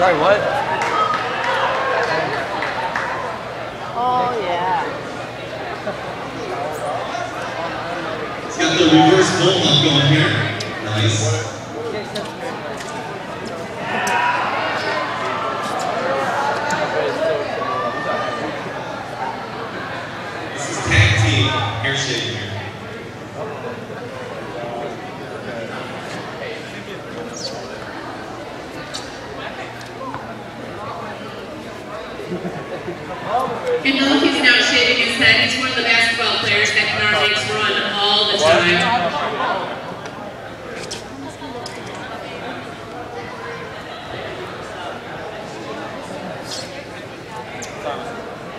Sorry, what? Oh, yeah. It's got the reverse fold up going here. Nice. This is tag team hair shape here. And look, he's now shaving his head. He's one of the basketball players that Knar makes run all the time.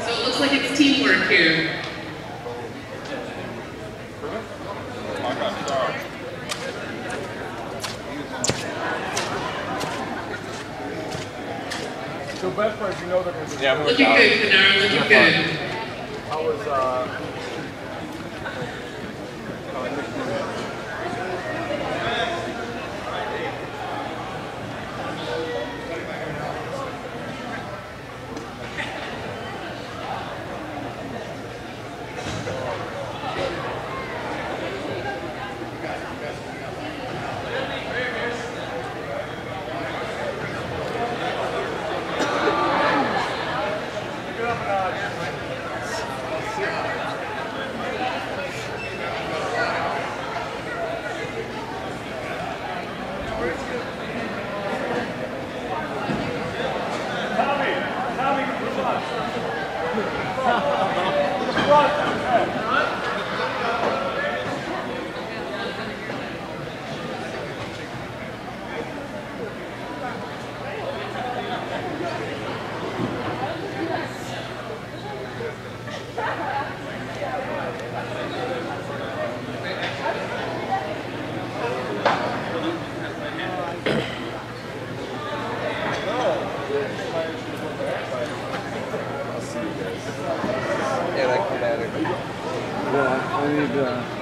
So it looks like it's teamwork here. So best part you know they're going to be. Yeah, I'm Looking good, Knar, looking good. I was, uh. Yeah,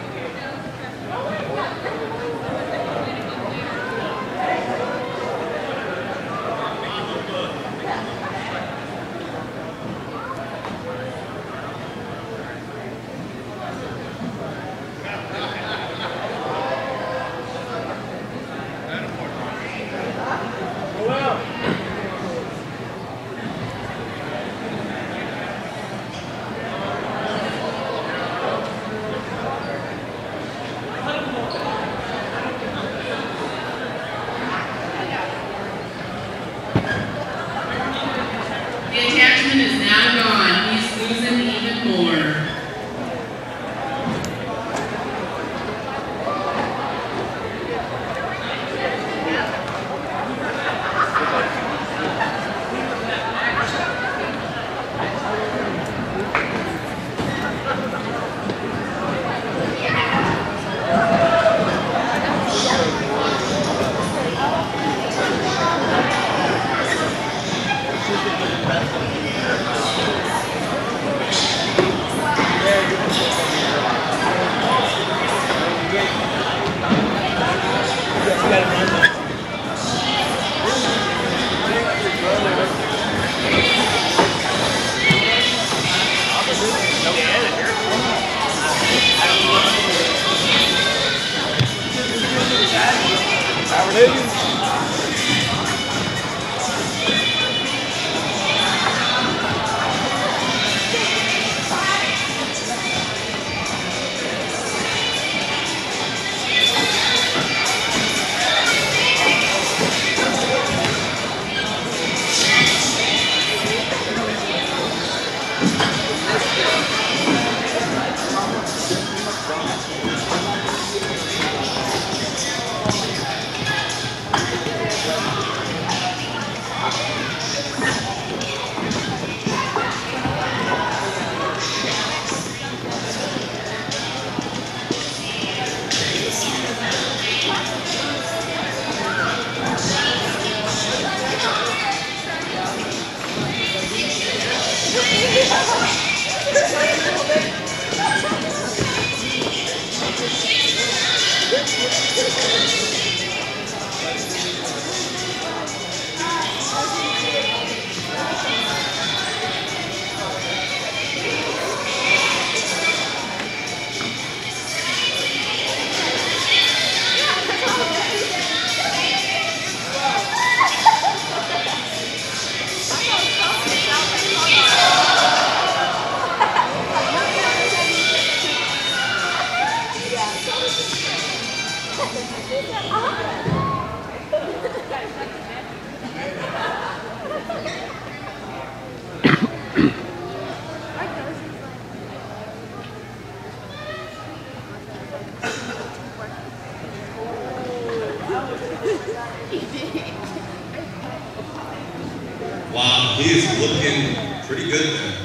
He is looking pretty good there.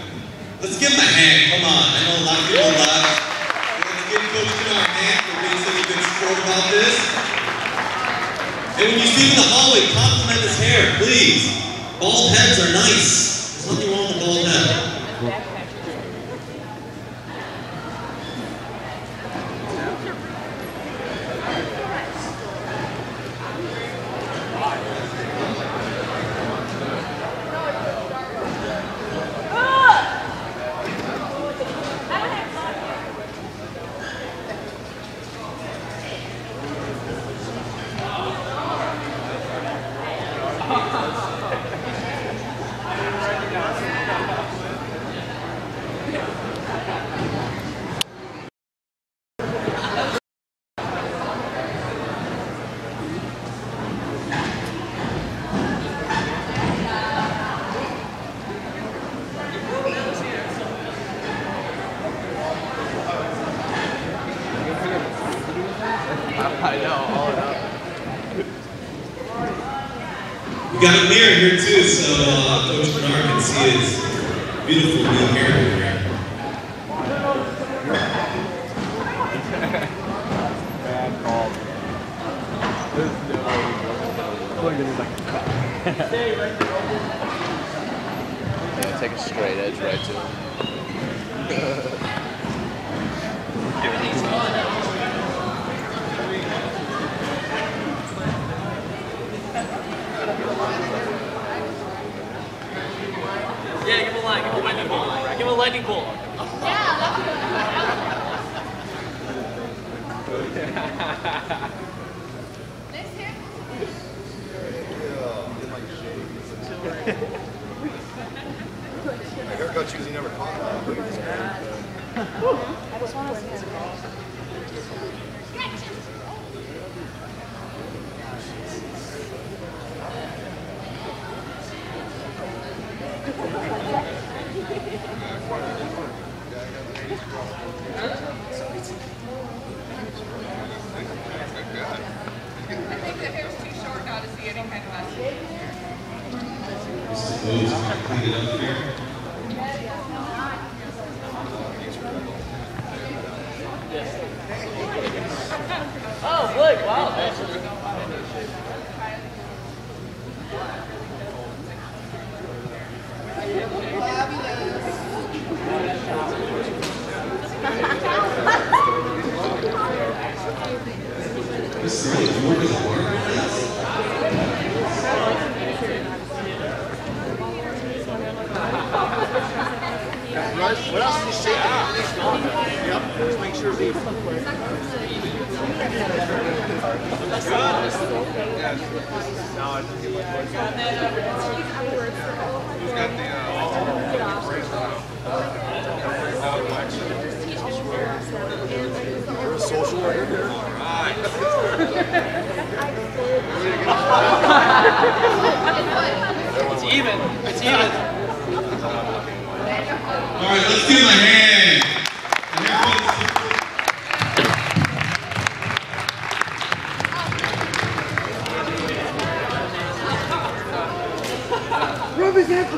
Let's give him a hand. Come on. I know a lot of people left. Let's give Coach Knar a hand for being such a good sport about this. And when you see him in the hallway, compliment his hair, please. Bald heads are nice. I know, all up. We got a mirror here too, so uh, Coach Bernard can see his beautiful new hair here. Bad call. There's no way. Look at me like Yeah, take a straight edge right to him. Yeah, give him a line. Give him a lightning bolt. Give him a lightning bolt. My haircut's usually never caught that. Look at this guy. I Oh, Blake, wow. That's This is really George is a work. What else did you say? Yep, just make sure the. No, I didn't get my voice. Who's got the, uh, You're a social worker? It's even. It's even. All right, let's give him hand.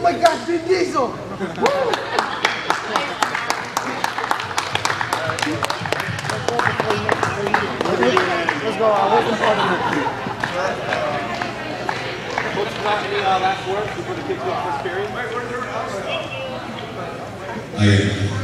Oh my God, Vin Diesel! Let's go. I wasn't part of it. Coach, you any uh, last words before the kids go first period? I